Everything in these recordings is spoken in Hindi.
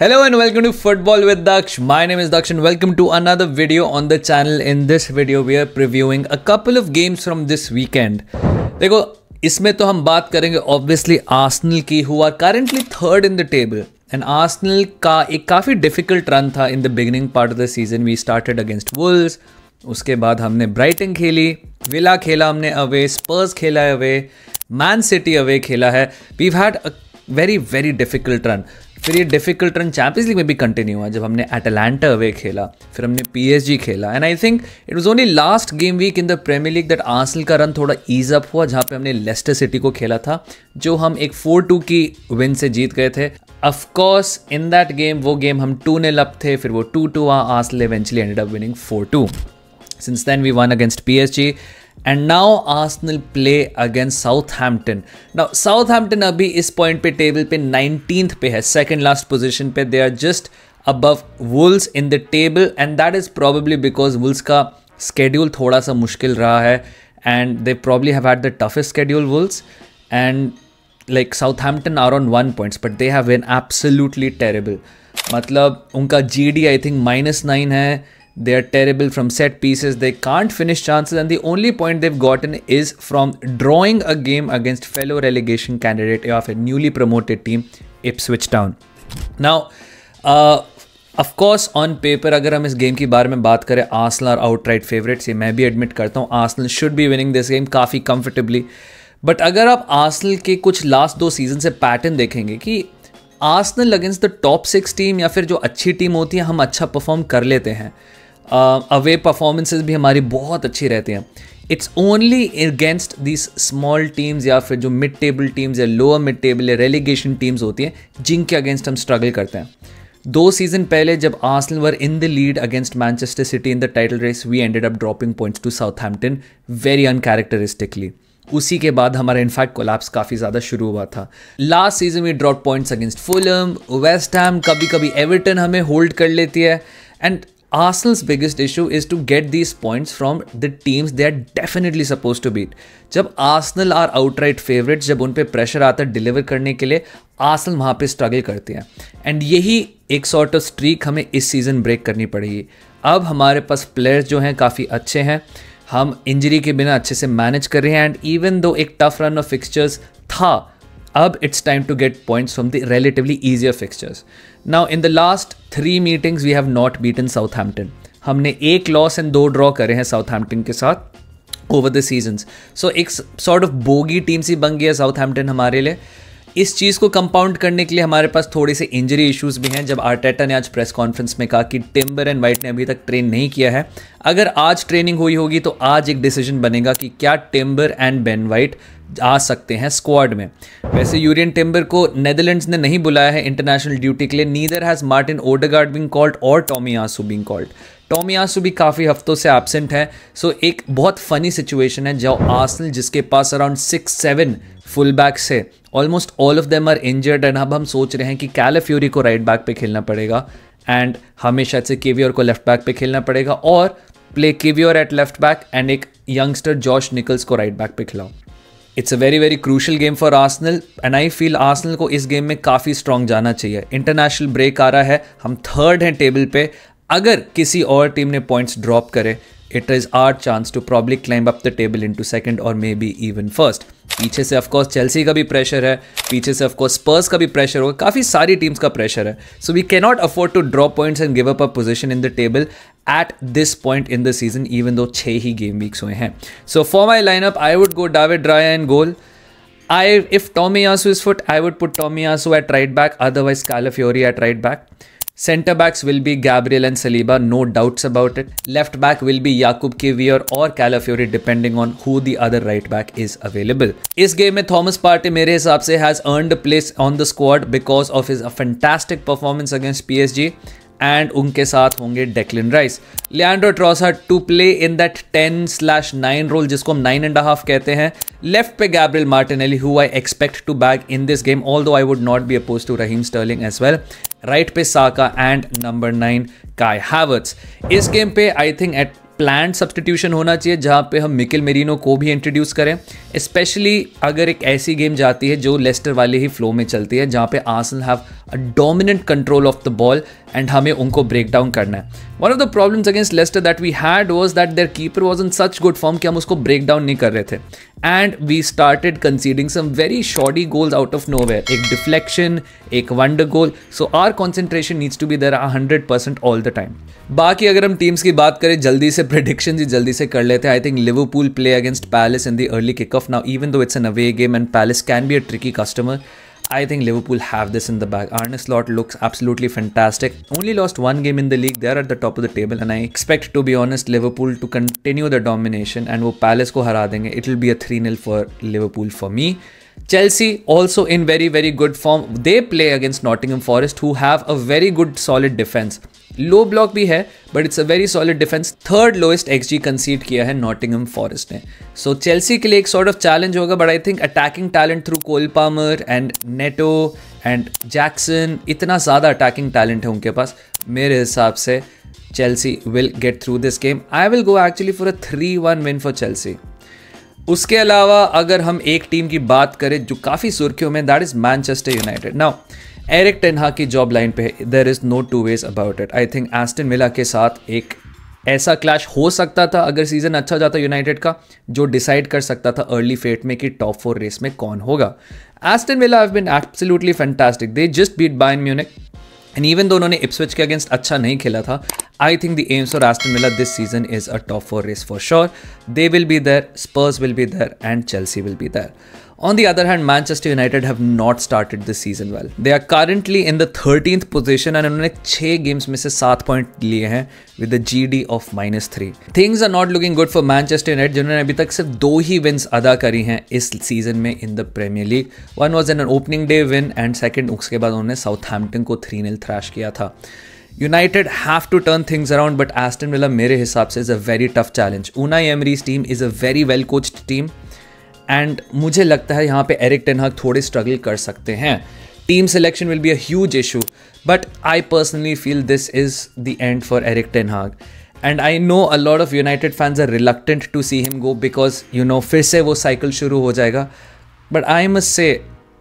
Hello and welcome to Football with Daksh. My name is Daksh and welcome to another video on the channel. In this video, we are previewing a couple of games from this weekend. देखो इसमें तो हम बात करेंगे ऑब्वियसली आर्सनल की who are currently third in the table and Arsenal का एक काफ़ी डिफ़िकल्ट रन था in the beginning part of the season we started against Wolves उसके बाद हमने ब्राइटन खेली. विला खेला हमने अवे स्पर्स खेला है अवे मैन सिटी अवे खेला है. We had a very very difficult run फिर ये डिफ़िकल्ट रन चैंपियंस लीग में भी कंटिन्यू हुआ जब हमने एटलांटा अवे खेला फिर हमने पीएसजी खेला and I think it was only last game week in the Premier League that Arsenal का रन थोड़ा ईज अप हुआ जहाँ पे हमने लेस्टर सिटी को खेला था जो हम एक फोर टू की विन से जीत गए थे of course in that game वो गेम हम टू ने लब थे फिर वो two two Arsenal eventually ended up winning four two Since then, we won against PSG. And now Arsenal play again Southampton now Southampton अभी इस पॉइंट पे टेबल पे नाइनटीन पे है. सेकेंड लास्ट पोजिशन पे they are just above Wolves in the table and that is probably because Wolves का स्केड्यूल थोड़ा सा मुश्किल रहा है and they probably have had the toughest schedule Wolves and like Southampton are on one points but they have been absolutely terrible मतलब उनका G D I think minus nine है. They are terrible from set pieces. They can't finish chances, and the only point they've gotten is from drawing a game against fellow relegation candidate of a newly promoted team, Ipswich Town. Now, uh, of course on paper अगर हम इस गेम के बारे में बात करें आर्सनल और आउट राइट फेवरेट्स ये मैं भी एडमिट करता हूँ Arsenal should be winning this game काफ़ी कंफर्टेबली बट अगर आप आर्सनल के कुछ लास्ट दो सीज़न से पैटर्न देखेंगे कि Arsenal against the top six team या फिर जो अच्छी टीम होती है हम अच्छा परफॉर्म कर लेते हैं अवे परफॉर्मेंसेज भी हमारी बहुत अच्छी रहती हैं। It's only against this small teams या फिर जो मिड टेबल टीम्स या लोअर मिड टेबल या रेलीगेशन टीम्स होती हैं, जिनके अगेंस्ट हम स्ट्रगल करते हैं। दो सीज़न पहले जब Arsenal were in the lead against Manchester City in the title race we ended up dropping points to Southampton very uncharacteristically उसी के बाद हमारा इनफैक्ट कोलैप्स काफ़ी ज़्यादा शुरू हुआ था। लास्ट सीज़न में drop points against Fulham West Ham कभी कभी एवर्टन हमें होल्ड कर लेती है। And Arsenal's biggest issue is to get these points from the teams they are definitely supposed to beat. जब आर्सनल आर आउटराइट फेवरेट्स जब उन पर प्रेशर आता है डिलीवर करने के लिए आर्सनल वहाँ पे स्ट्रगल करते हैं। एंड यही एक सॉर्ट ऑफ़ स्ट्रीक हमें इस सीज़न ब्रेक करनी पड़ेगी। अब हमारे पास प्लेयर्स जो हैं काफ़ी अच्छे हैं। हम इंजरी के बिना अच्छे से मैनेज कर रहे हैं। एंड इवन दो एक टफ रन ऑफ़ फिक्सचर्स था अब it's time to get points from the relatively easier fixtures now in the last three meetings we have not beaten Southampton हमने एक लॉस एंड दो ड्रॉ करे हैं साउथहैम्पटन के साथ ओवर द सीजन्स सो एक सॉर्ट ऑफ़ बोगी टीम सी बन गई गया साउथहैम्पटन हमारे लिए. इस चीज़ को कंपाउंड करने के लिए हमारे पास थोड़े से इंजरी इश्यूज़ भी हैं। जब आर्टेटा ने आज प्रेस कॉन्फ्रेंस में कहा कि टिम्बर एंड वाइट ने अभी तक ट्रेन नहीं किया है। अगर आज ट्रेनिंग हुई होगी तो आज एक डिसीज़न बनेगा कि क्या टिम्बर एंड बेन वाइट आ सकते हैं स्क्वाड में। वैसे यूरियन टिम्बर को नेदरलैंड्स ने नहीं बुलाया है इंटरनेशनल ड्यूटी के लिए neither has Martin Odegaard being called और Tomiyasu being called Tomiyasu भी काफ़ी हफ्तों से एबसेंट है सो एक बहुत फनी सिचुएशन है जो आर्सनल जिसके पास around six seven full backs है almost all of them are injured and अब हम सोच रहे हैं कि कैलेफ्यूरी को राइट बैक पे खेलना पड़ेगा एंड हमें शायद से केवियर को लेफ़्ट बैक पे खेलना पड़ेगा, और play Kiwior at left back and एक यंगस्टर जॉश निकल्स को राइट बैक पे खिलाओ। It's a very very crucial game for Arsenal and I feel Arsenal को इस गेम में काफ़ी स्ट्रॉन्ग जाना चाहिए। इंटरनेशनल ब्रेक आ रहा है, हम थर्ड हैं टेबल पे। अगर किसी और टीम ने पॉइंट्स ड्रॉप करे it is our chance to probably climb up the table into second और मे बी इवन फ़र्स्ट पीछे से ऑफकोर्स चेल्सी का भी प्रेशर है पीछे से ऑफकोर्स स्पर्स का भी प्रेशर होगा काफ़ी सारी टीम्स का प्रेशर है so we can not afford to drop points and give up a position in the table at this point in the season even though छः ही गेम वीक्स हुए हैं so for my lineup I would go David Raya and goal I if Tomiyasu is fit, I would put Tomiyasu at right back. Otherwise, Calafiori at right back. Centre backs will be Gabriel and Saliba, no doubts about it. Left back will be Jakub Kivior or Calafiori depending on who the other right back is available. इस गेम में थॉमस पार्टी मेरे हिसाब से has earned a place on the squad because of his fantastic performance against PSG and उनके साथ होंगे Declan Rice Leandro Trossard to play in that ten slash nine role जिसको हम नाइन एंड हाफ कहते हैं लेफ्ट पे Gabriel Martinelli who I expect to bag in this game although I would not be opposed to Raheem Sterling as well Right पे Saka and number nine Kai Havertz इस गेम पे I think at plan substitution होना चाहिए, जहाँ पे हम मिकिल मेरिनो को भी इंट्रोड्यूस करें। स्पेशली अगर एक ऐसी गेम जाती है जो लेस्टर वाले ही फ्लो में चलती है, जहाँ पे Arsenal have a dominant control of the ball and हमें उनको ब्रेक डाउन करना है। One of the problems against Leicester that we had was that their keeper was in such good form कि हम उसको ब्रेक डाउन नहीं कर रहे थे। And we started conceding some very shoddy goals out of nowhere एक डिफ्लेक्शन एक wonder goal so our concentration needs to be there our hundred percent all the time बाकी अगर हम टीम्स की बात करें, जल्दी से प्रिडिक्शन ही जल्दी से कर लेते हैं। I think Liverpool play against Palace in the early kick off now even though it's an away game and Palace can be a tricky customer I think Liverpool have this in the bag. Arne Slot looks absolutely fantastic. Only lost one game in the league. They're at the top of the table and I expect to be honest Liverpool to continue the domination and wo Palace ko hara denge. It'll be a 3-0 for Liverpool for me. Chelsea also in very very good form. They play against Nottingham Forest who have a very good solid defense. Low block भी है but it's a very solid defence third lowest X G concede किया है नॉटिंगम फॉरेस्ट ने. सो so, चेल्सी के लिए एक सॉर्ट ऑफ़ चैलेंज होगा but I think attacking talent through Cole Palmer and Neto and Jackson इतना ज़्यादा अटैकिंग टैलेंट है उनके पास. मेरे हिसाब से Chelsea will get through this game I will go actually for a three one win for Chelsea उसके अलावा अगर हम एक टीम की बात करें जो काफ़ी सुर्खियों में that is Manchester United now Erik ten Hag की जॉब लाइन पे there is no two ways about it I think Aston Villa के साथ एक ऐसा क्लैश हो सकता था अगर सीज़न अच्छा जाता यूनाइटेड का, जो डिसाइड कर सकता था अर्ली फेट में कि टॉप फोर रेस में कौन होगा। Aston Villa have been absolutely fantastic they just beat Bayern Munich and even though उन्होंने इप्सविच के अगेंस्ट अच्छा नहीं खेला था I think the aims for Aston Villa this season is a top four race for sure they will be there Spurs will be there and Chelsea will be there On the other hand, Manchester United have not started this season well. They are currently in the 13th position and उन्होंने छः गेम्स में से सात पॉइंट लिए हैं the G D of minus three things are not looking good for Manchester United जिन्होंने अभी तक सिर्फ़ दो ही विन्स अदा करी हैं इस सीज़न में in the Premier League one was an opening day win and second उसके बाद उन्होंने साउथ को थ्री नील थ्रैश किया था. United have to turn things around but Aston Villa मेरे हिसाब से is a very tough challenge Unai Emery's team is a very well coached team and मुझे लगता है यहाँ पे एरिक टेनहाग थोड़े स्ट्रगल कर सकते हैं। Team selection will be a huge issue but I personally feel this is the end for Erik ten Hag and I know a lot of United fans are reluctant to see him go because you know फिर से वो साइकिल शुरू हो जाएगा। But I must say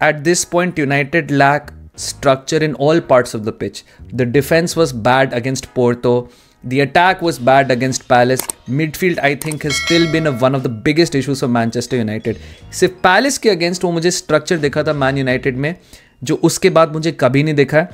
at this point United lack structure in all parts of the pitch. The defense was bad against Porto. The attack was bad against Palace. Midfield, I think, has still been a, one of the biggest issues for Manchester United. सिर्फ़ पैलेस के अगेंस्ट वो मुझे स्ट्रक्चर देखा था मैन यूनाइटेड में जो उसके बाद मुझे कभी नहीं देखा है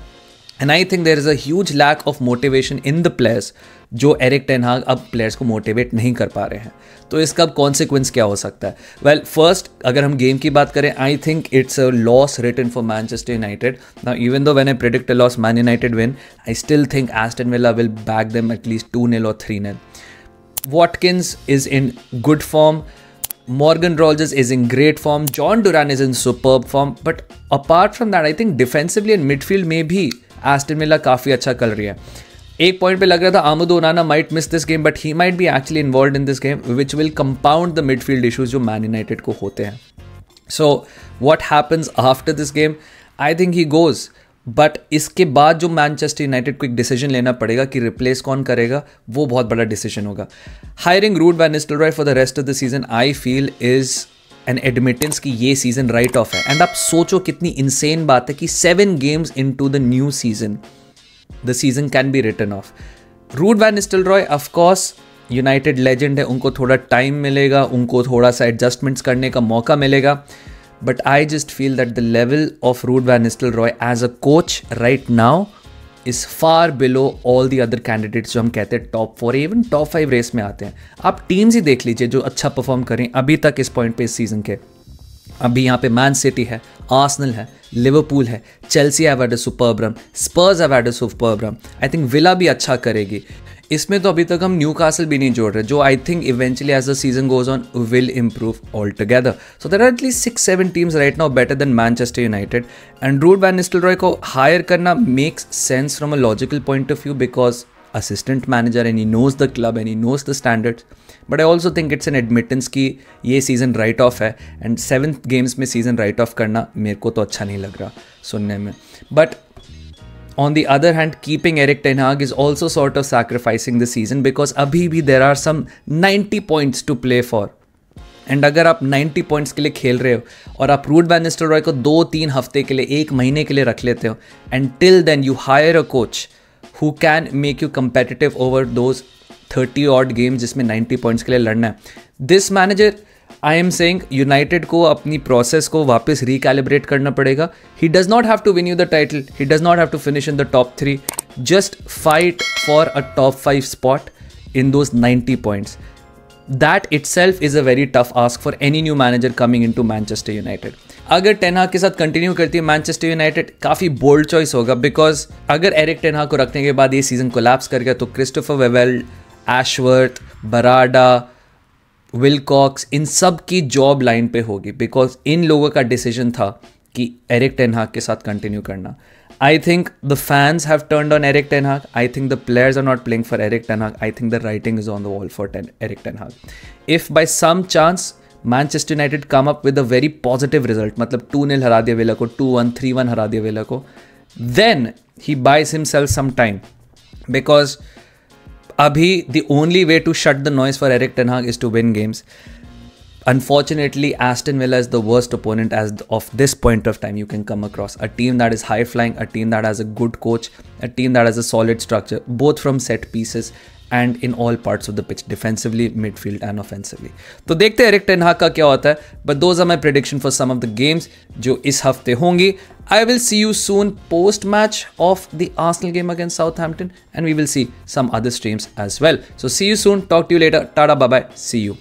and I think there is a huge lack of motivation in the players जो एरिक टेनहाग अब प्लेयर्स को मोटिवेट नहीं कर पा रहे हैं। तो इसका अब कॉन्सिक्वेंस क्या हो सकता है? वेल well, फ़र्स्ट अगर हम गेम की बात करें I think it's a loss return for Manchester United now even though when I predict a loss Man United win I still think Aston Villa will back them at least two nil और three nil Watkins is in good form Morgan Rogers is in great form. John Duran is in superb form. But apart from that, I think defensively and midfield में भी एस्टन मिला काफ़ी अच्छा कर रही है। एक पॉइंट पे लग रहा था Amad Onana might miss this game but he might be actually involved in this game which will compound the midfield issues जो मैन यूनाइटेड को होते हैं। So what happens after this game I think he goes but इसके बाद जो मैनचेस्टर यूनाइटेड को एक डिसीज़न लेना पड़ेगा कि रिप्लेस कौन करेगा, वो बहुत बड़ा डिसीज़न होगा। Hiring Ruud van Nistelrooy for the rest of the season I feel is an admittance की ये सीज़न राइट ऑफ़ है. एंड आप सोचो कितनी इंसेन बात है कि seven games into the new season the season can be return of Ruud van Nistelrooy of course United legend है, उनको थोड़ा टाइम मिलेगा, उनको थोड़ा सा एडजस्टमेंट्स करने का मौका मिलेगा. But I just feel that the level of Ruud van Nistelrooy as a coach right now is far below all the other candidates जो हम कहते हैं top four even top five race में आते हैं। आप टीम्स ही देख लीजिए जो अच्छा परफॉर्म करें अभी तक इस पॉइंट पे इस सीज़न के। अभी यहाँ पे मैन सिटी है आर्सनल है लिवरपूल है Chelsea have superb run Spurs have superb run I think Villa भी अच्छा करेगी। इसमें तो अभी तक हम न्यू कासल भी नहीं जोड़ रहे, जो I think eventually as the season goes on will improve all together so there are at least six seven teams right now better than Manchester United and Ruud van Nistelrooy को हायर करना makes sense from a logical point of view because assistant manager and he knows the club and he knows the standards but I also think it's an admittance की ये सीज़न राइट ऑफ़ है एंड सेवन्थ गेम्स में सीज़न राइट ऑफ़ करना मेरे को तो अच्छा नहीं लग रहा सुनने में. But on the other hand, keeping Eric Ten Hag is also sort of sacrificing the season because abhi bhi there are some 90 points to play for. And अगर आप 90 पॉइंट्स के लिए खेल रहे हो और आप रूट बैनिस्टर रॉय को दो तीन हफ़्ते के लिए एक महीने के लिए रख लेते हो and till then you hire a coach who can make you competitive over those thirty odd games जिसमें 90 पॉइंट्स के लिए लड़ना है this manager I am saying United को अपनी प्रोसेस को वापस रिकैलिब्रेट करना पड़ेगा। He does not have to win you the title he does not have to finish in the top three just fight for a top five spot in those 90 points that itself is a very tough ask for any new manager coming in to Manchester United अगर टेनहा के साथ कंटिन्यू करती है मैनचेस्टर यूनाइटेड काफ़ी बोल्ड चॉइस होगा बिकॉज़ अगर एरिक टेनहा को रखने के बाद ये सीज़न कोलैप्स कर गया तो Christopher Vivell Ashworth Berrada Wilcox इन सब की जॉब लाइन पे होगी बिकॉज़ इन लोगों का डिसीज़न था कि एरिक टेनहाक के साथ कंटिन्यू करना। I think the fans have turn on Erik Ten Hag I think the players are not playing for Erik Ten Hag I think the writing is on the wall for ten Erik Ten Hag if by some chance Manchester United come up with a very positive result मतलब टू नील हरा दिया वेला को टू वन थ्री वन हरा दिया वेला को then he buys himself some time because abhi the only way to shut the noise for Eric Ten Hag is to win games. Unfortunately, Aston Villa is the worst opponent as of this point of time you can come across. A team that is high flying, a team that has a good coach, a team that has a solid structure, both from set pieces and in all parts of the pitch, defensively, midfield and offensively. तो देखते हैं एरिक टेनहाग का क्या होता है but those are my prediction for some of the games जो इस हफ़्ते होंगी I will see you soon post match of the Arsenal game against Southampton and we will see some other streams as well. So see you soon. Talk to you later. Tada bye bye. See you.